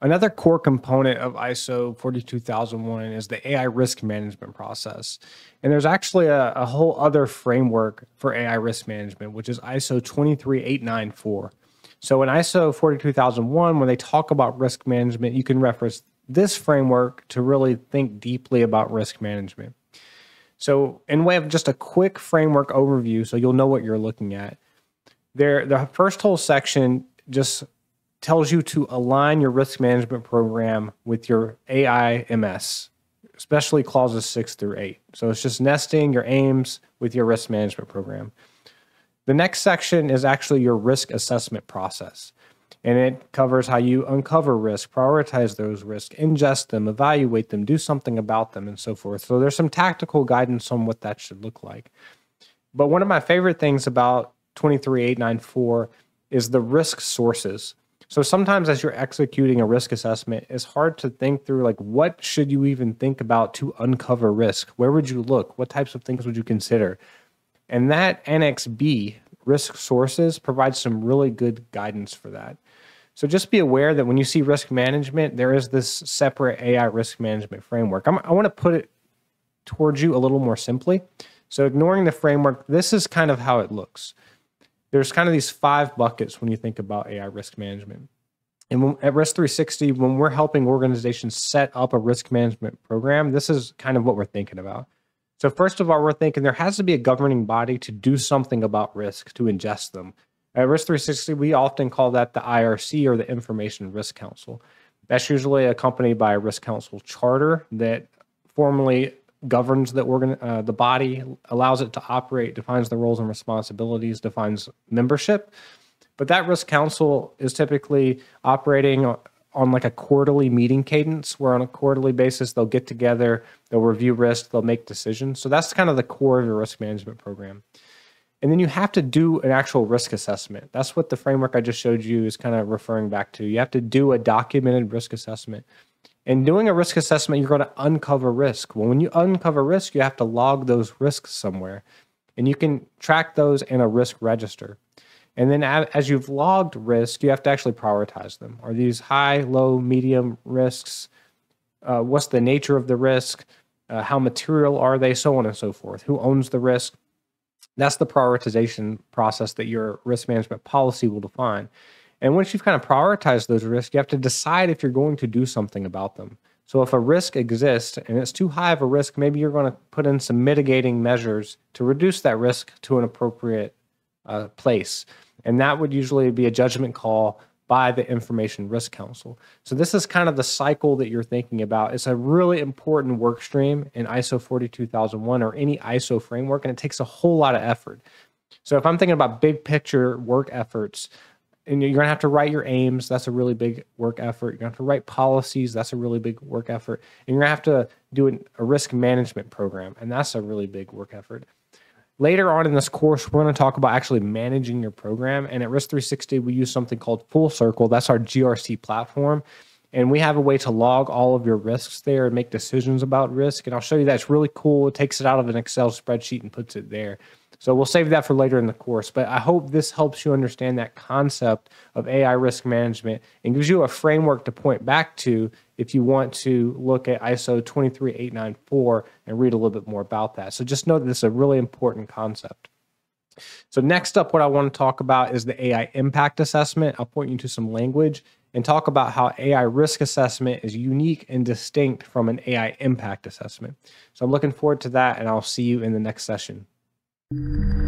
Another core component of ISO 42001 is the AI risk management process. And there's actually a, a whole other framework for AI risk management, which is ISO 23894. So in ISO 42001, when they talk about risk management, you can reference this framework to really think deeply about risk management. So, in way of just a quick framework overview, so you'll know what you're looking at. There, the first whole section just tells you to align your risk management program with your AIMS, especially clauses six through eight. So it's just nesting your AIMS with your risk management program. The next section is actually your risk assessment process. And it covers how you uncover risk, prioritize those risks, ingest them, evaluate them, do something about them, and so forth. So there's some tactical guidance on what that should look like. But one of my favorite things about 23894 is the risk sources. So sometimes as you're executing a risk assessment, it's hard to think through like what should you even think about to uncover risk? Where would you look? What types of things would you consider? And that Annex B, risk sources, provides some really good guidance for that. So just be aware that when you see risk management, there is this separate AI risk management framework. I'm, i want to put it towards you a little more simply. So ignoring the framework, this is kind of how it looks there's kind of these five buckets when you think about AI risk management. And when, at Risk3sixty, when we're helping organizations set up a risk management program, this is kind of what we're thinking about. So, first of all, we're thinking there has to be a governing body to do something about risk, to ingest them. At Risk3sixty, we often call that the IRC or the Information Risk Council. That's usually accompanied by a risk council charter that formally governs the organ, uh, the body, allows it to operate, defines the roles and responsibilities, defines membership. But that risk council is typically operating on like a quarterly meeting cadence, where on a quarterly basis they'll get together, they'll review risk, they'll make decisions. So that's kind of the core of your risk management program. And then you have to do an actual risk assessment. That's what the framework I just showed you is kind of referring back to. You have to do a documented risk assessment. In doing a risk assessment, you're going to uncover risk. Well, when you uncover risk, you have to log those risks somewhere. And you can track those in a risk register. And then as you've logged risk, you have to actually prioritize them. Are these high, low, medium risks? Uh, what's the nature of the risk? Uh, how material are they? So on and so forth. Who owns the risk? That's the prioritization process that your risk management policy will define. And once you've kind of prioritized those risks, you have to decide if you're going to do something about them. So if a risk exists and it's too high of a risk, maybe you're going to put in some mitigating measures to reduce that risk to an appropriate uh, place. And that would usually be a judgment call by the Information Risk Council. So this is kind of the cycle that you're thinking about. It's a really important work stream in ISO 42001 or any ISO framework, and it takes a whole lot of effort. So if I'm thinking about big picture work efforts, and you're going to have to write your AIMS. That's a really big work effort. You're going to have to write policies. That's a really big work effort. And you're going to have to do an, a risk management program. And that's a really big work effort. Later on in this course, we're going to talk about actually managing your program. And at Risk3sixty, we use something called Full Circle. That's our GRC platform. And we have a way to log all of your risks there and make decisions about risk. And I'll show you that. It's really cool. It takes it out of an Excel spreadsheet and puts it there. So we'll save that for later in the course. But I hope this helps you understand that concept of AI risk management and gives you a framework to point back to if you want to look at ISO 23894 and read a little bit more about that. So just know that this is a really important concept. So next up, what I want to talk about is the AI impact assessment. I'll point you to some language and talk about how AI risk assessment is unique and distinct from an AI impact assessment. So I'm looking forward to that, and I'll see you in the next session you